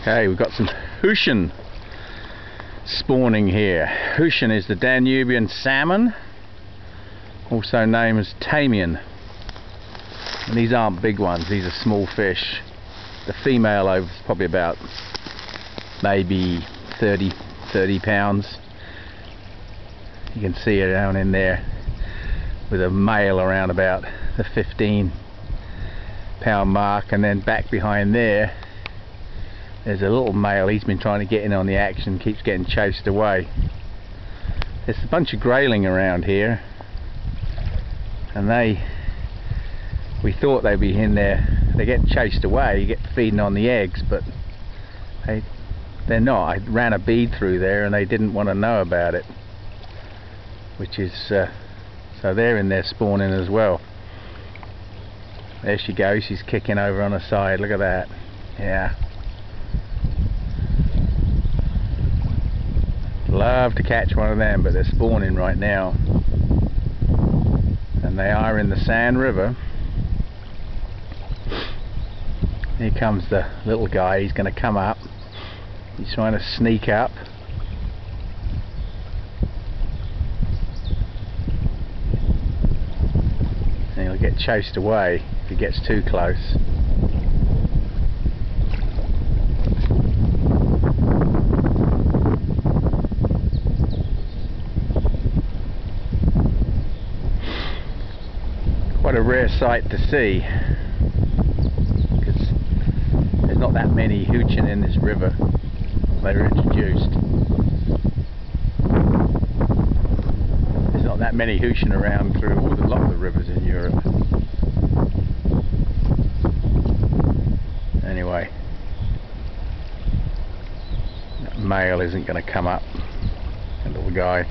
Okay, we've got some Huchen spawning here. Huchen is the Danubian salmon, also known as taimen. And these aren't big ones, these are small fish. The female over is probably about maybe 30, 30 pounds. You can see it down in there with a male around about the 15 pound mark and then back behind there there's a little male he's been trying to get in on the action keeps getting chased away. There's a bunch of grayling around here. And they we thought they'd be in there. They get chased away you get feeding on the eggs but they they're not. I ran a bead through there and they didn't want to know about it which is uh, so they're in there spawning as well. There she goes she's kicking over on the side look at that. Yeah love to catch one of them but they're spawning right now. And they are in the San River. Here comes the little guy. He's going to come up. He's trying to sneak up. And he'll get chased away if he gets too close quite a rare sight to see because there's not that many huchen in this river they were introduced. There's not that many huchen around through all the lot of the rivers in Europe. Anyway that male isn't going to come up that little guy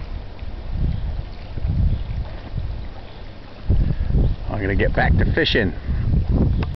I'm to get back to fishing.